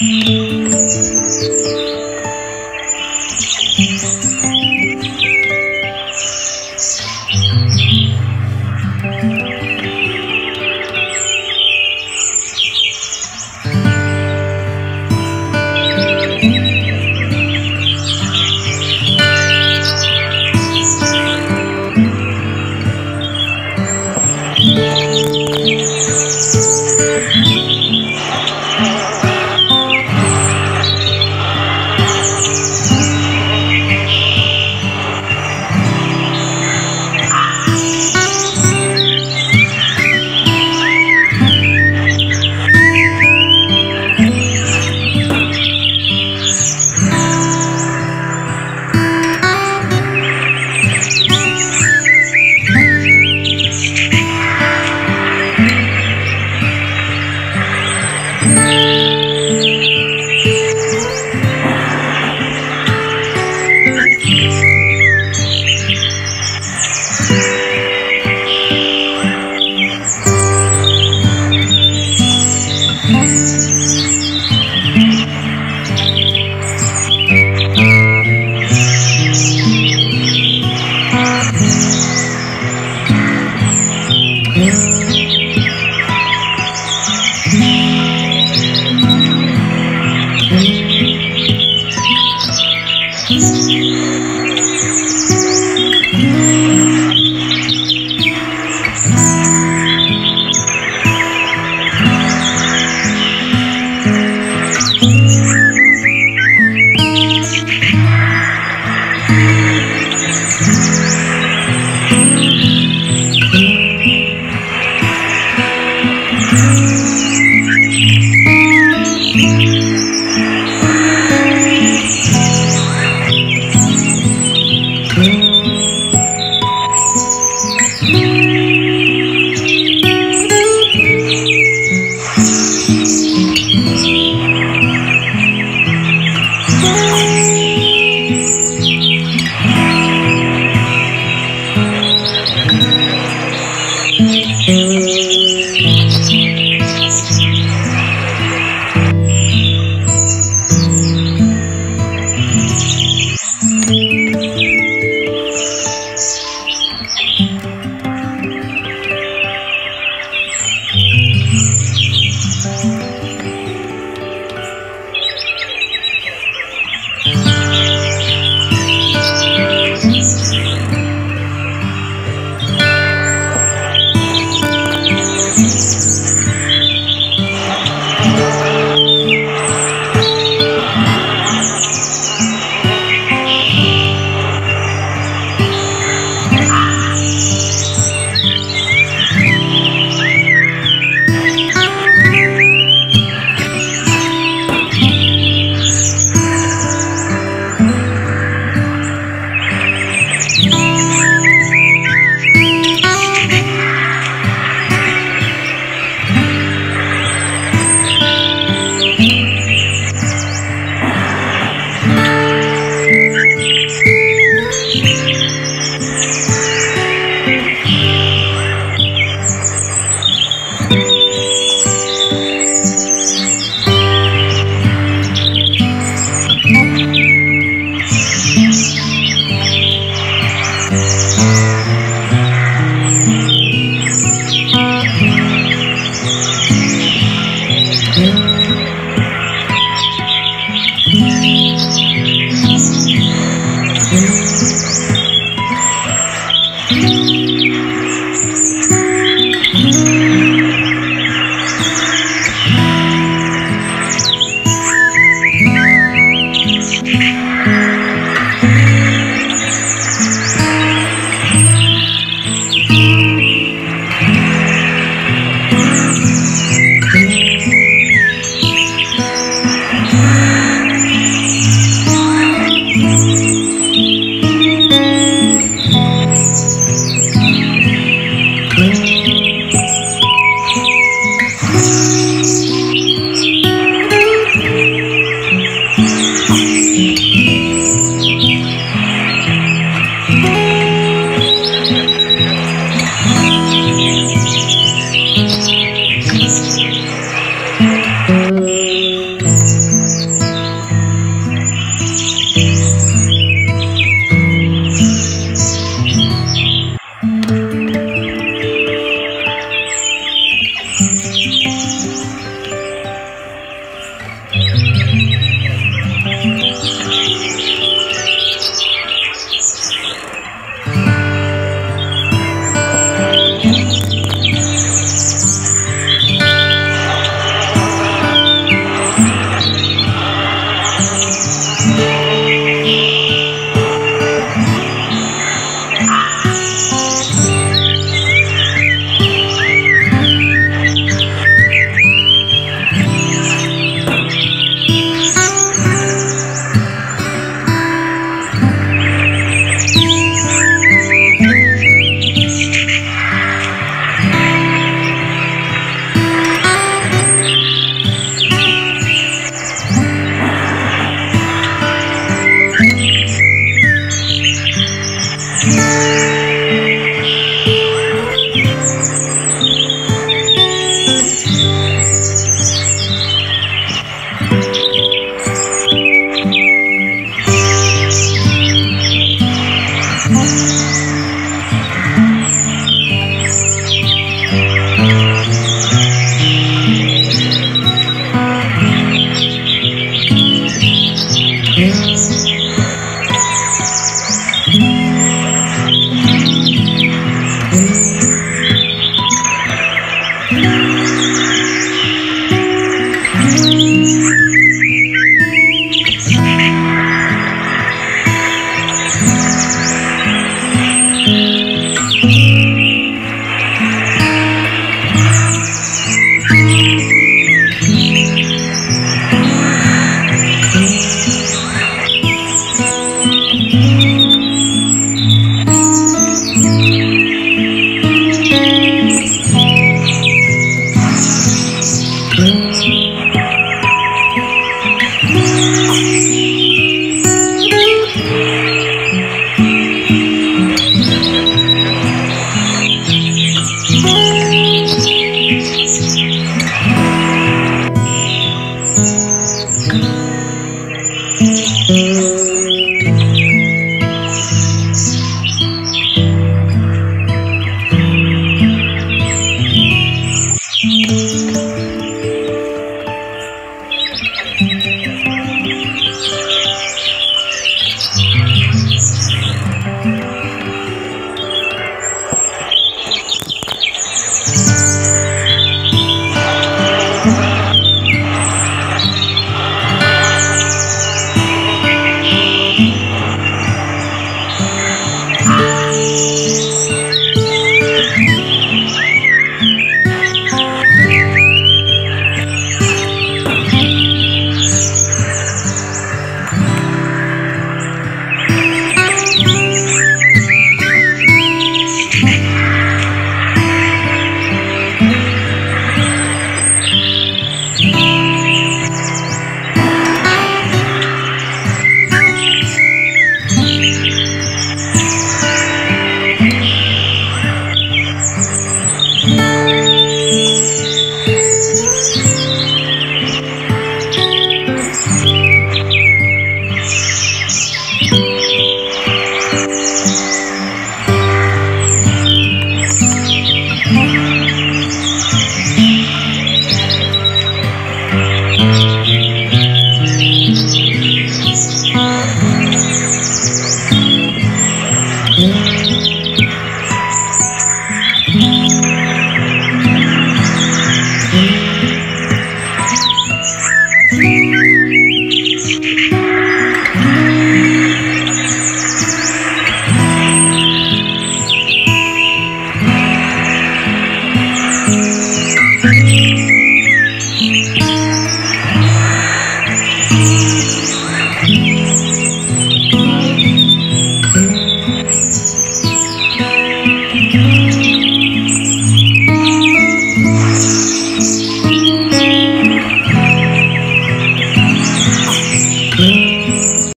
Música